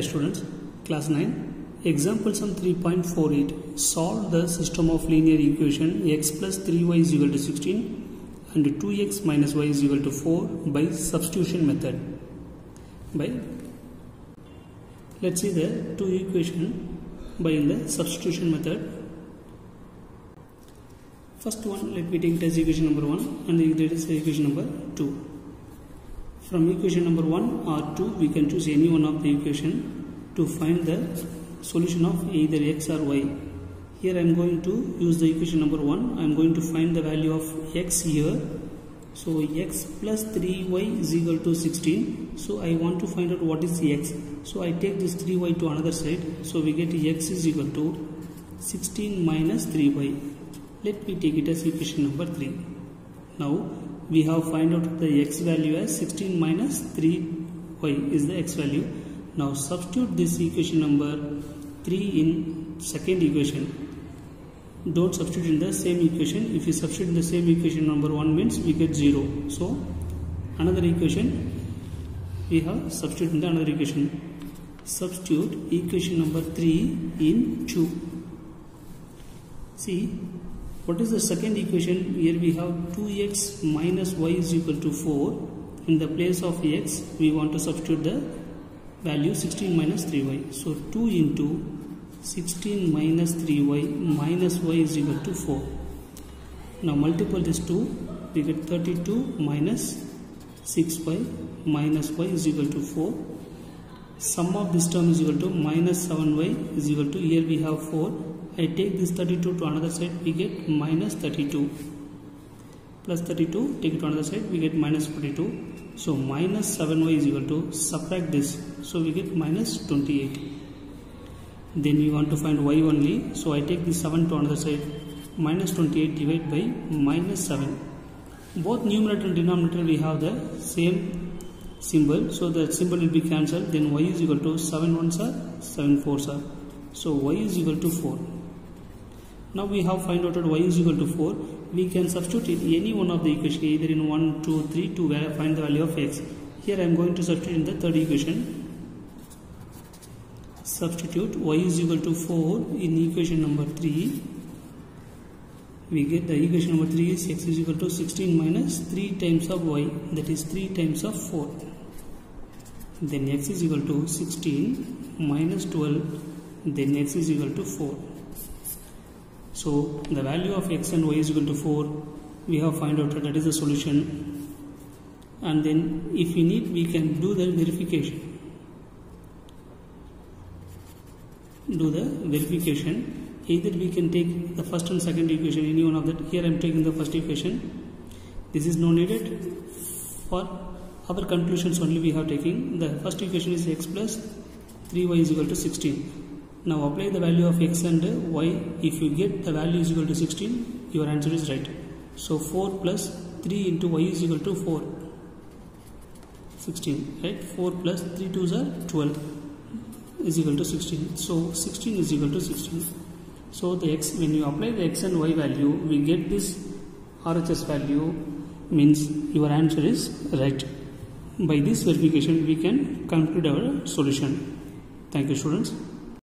students, class 9, example sum 3.48. Solve the system of linear equation x plus 3y is equal to 16 and 2x minus y is equal to 4 by substitution method. By let's see the two equation by the substitution method. First one, let me take it as equation number 1 and it is equation number 2. From equation number 1 or 2, we can choose any one of the equation to find the solution of either x or y. Here I am going to use the equation number 1. I am going to find the value of x here. So x plus 3y is equal to 16. So I want to find out what is x. So I take this 3y to another side. So we get x is equal to 16 minus 3y. Let me take it as equation number 3. Now we have find out the x value as 16 minus 3y is the x value. Now substitute this equation number 3 in second equation. Don't substitute in the same equation. If you substitute in the same equation number 1 means we get 0. So another equation we have substitute in the another equation. Substitute equation number 3 in 2. See what is the second equation? Here we have 2x minus y is equal to 4. In the place of x, we want to substitute the value 16 minus 3y. So 2 into 16 minus 3y minus y is equal to 4. Now multiply this 2, we get 32 minus 6y minus y is equal to 4. Sum of this term is equal to minus 7y is equal to, here we have 4 I take this 32 to another side we get minus 32 plus 32 take it to another side we get minus 42 so minus 7y is equal to subtract this. So we get minus 28 then we want to find y only. So I take this 7 to another side minus 28 divided by minus 7 both numerator and denominator we have the same symbol so the symbol will be cancelled then y is equal to 7 ones are 7 fours are so y is equal to 4 now we have find out that y is equal to 4. We can substitute in any one of the equation either in 1, 2, 3 to find the value of x. Here I am going to substitute in the third equation. Substitute y is equal to 4 in equation number 3. We get the equation number 3 is x is equal to 16 minus 3 times of y that is 3 times of 4. Then x is equal to 16 minus 12 then x is equal to 4. So the value of x and y is equal to 4. We have find out that, that is the solution. And then if we need, we can do the verification. Do the verification. Either we can take the first and second equation, any one of that. Here I am taking the first equation. This is no needed for our conclusions only we have taken. The first equation is x plus 3y is equal to 16. Now apply the value of x and y. If you get the value is equal to 16, your answer is right. So 4 plus 3 into y is equal to 4. 16, right? 4 plus 3 2s are 12 is equal to 16. So 16 is equal to 16. So the x, when you apply the x and y value, we get this RHS value means your answer is right. By this verification, we can conclude our solution. Thank you students.